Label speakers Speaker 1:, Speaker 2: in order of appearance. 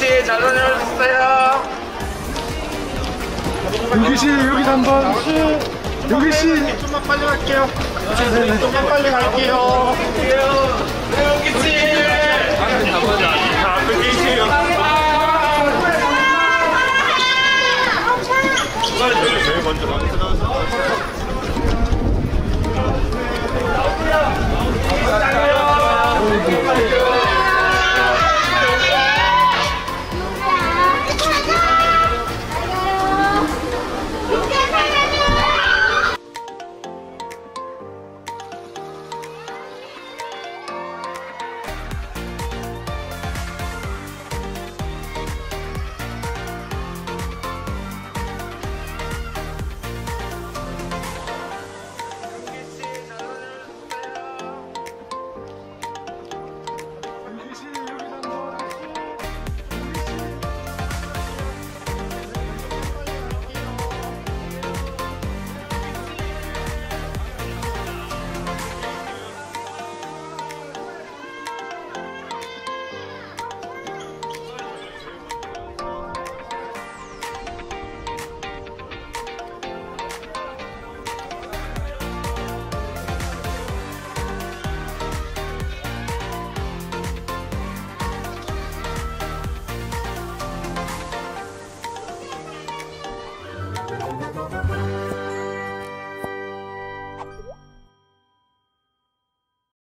Speaker 1: 씨, 잘 다녀오셨어요.
Speaker 2: 유기 씨 여기 한번 유기 씨
Speaker 1: 좀만 빨리 갈게요. 네, 네, 네. 좀만 빨리 갈게요. 유기 유기 씨. 제일 먼저 나왔어.